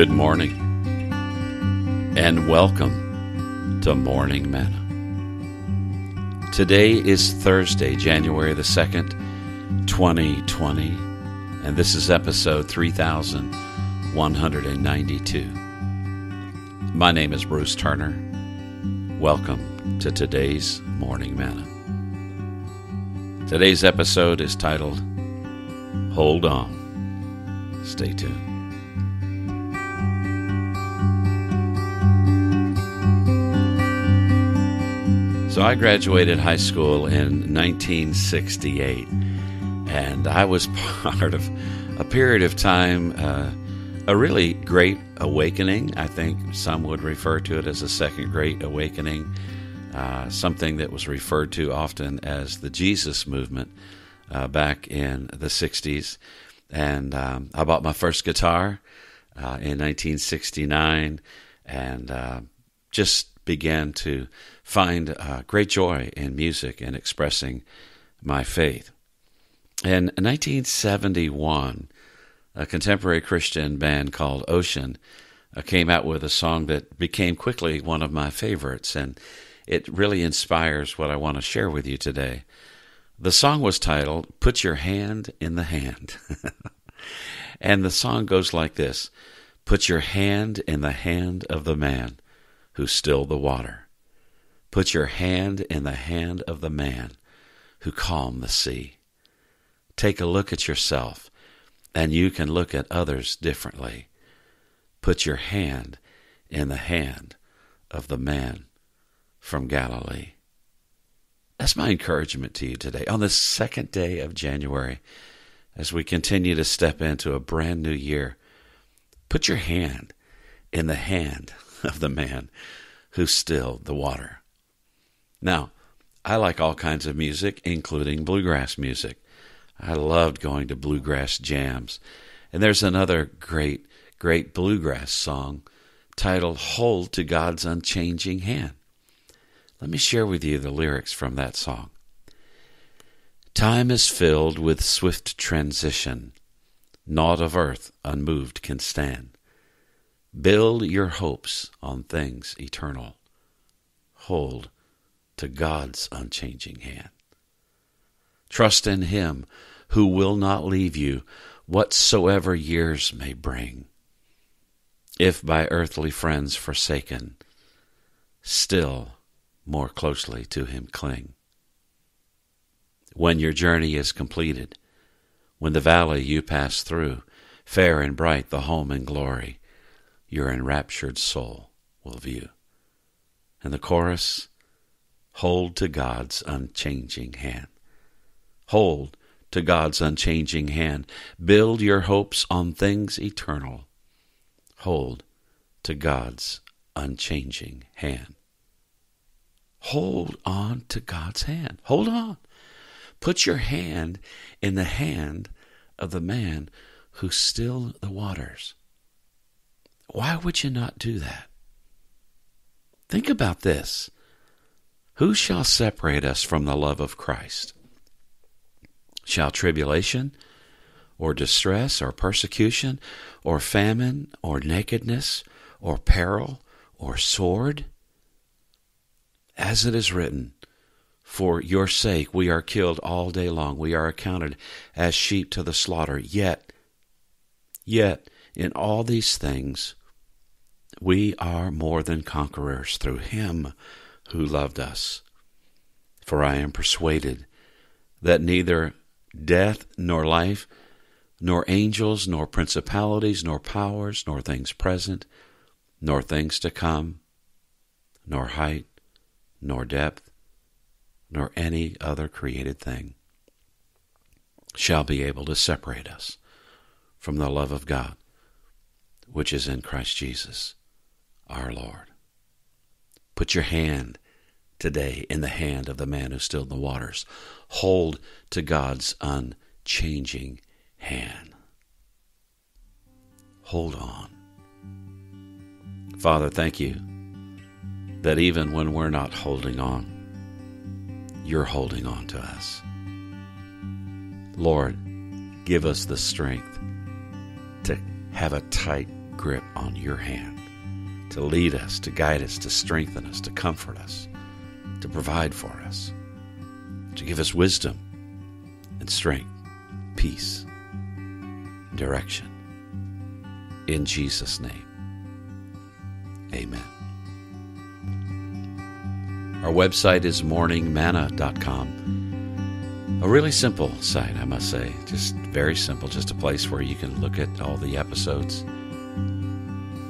Good morning and welcome to Morning Manna. Today is Thursday, January the 2nd, 2020, and this is episode 3192. My name is Bruce Turner. Welcome to today's Morning Manna. Today's episode is titled Hold On. Stay tuned. So I graduated high school in 1968, and I was part of a period of time, uh, a really great awakening. I think some would refer to it as a second great awakening, uh, something that was referred to often as the Jesus movement uh, back in the 60s. And um, I bought my first guitar uh, in 1969 and uh, just began to find uh, great joy in music and expressing my faith. In 1971, a contemporary Christian band called Ocean uh, came out with a song that became quickly one of my favorites, and it really inspires what I want to share with you today. The song was titled Put Your Hand in the Hand. and the song goes like this Put your hand in the hand of the man who stilled the water. Put your hand in the hand of the man who calmed the sea. Take a look at yourself, and you can look at others differently. Put your hand in the hand of the man from Galilee. That's my encouragement to you today on the second day of January as we continue to step into a brand new year. Put your hand in the hand of the man who stilled the water. Now, I like all kinds of music, including bluegrass music. I loved going to bluegrass jams. And there's another great, great bluegrass song titled Hold to God's Unchanging Hand. Let me share with you the lyrics from that song. Time is filled with swift transition. Naught of earth unmoved can stand. Build your hopes on things eternal. Hold to God's unchanging hand. Trust in Him who will not leave you whatsoever years may bring. If by earthly friends forsaken, still more closely to Him cling. When your journey is completed, when the valley you pass through, fair and bright the home and glory, your enraptured soul will view. And the chorus, Hold to God's unchanging hand. Hold to God's unchanging hand. Build your hopes on things eternal. Hold to God's unchanging hand. Hold on to God's hand. Hold on. Put your hand in the hand of the man who stilled the waters. Why would you not do that? Think about this. Who shall separate us from the love of Christ? Shall tribulation, or distress, or persecution, or famine, or nakedness, or peril, or sword? As it is written, For your sake we are killed all day long, we are accounted as sheep to the slaughter. Yet, yet, in all these things, we are more than conquerors through him who loved us. For I am persuaded that neither death nor life, nor angels, nor principalities, nor powers, nor things present, nor things to come, nor height, nor depth, nor any other created thing shall be able to separate us from the love of God, which is in Christ Jesus, our Lord. Put your hand today in the hand of the man who stilled the waters. Hold to God's unchanging hand. Hold on. Father, thank you that even when we're not holding on, you're holding on to us. Lord, give us the strength to have a tight grip on your hand to lead us, to guide us, to strengthen us, to comfort us, to provide for us, to give us wisdom and strength, peace, direction. In Jesus' name, amen. Our website is morningmanna.com. A really simple site, I must say. Just very simple, just a place where you can look at all the episodes.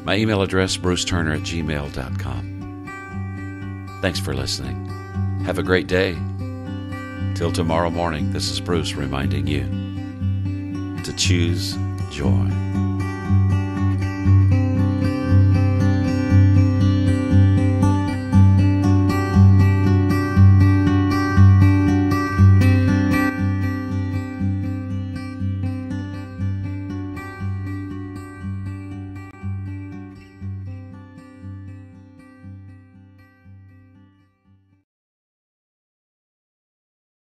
My email address, bruceturner at gmail.com. Thanks for listening. Have a great day. Till tomorrow morning, this is Bruce reminding you to choose joy.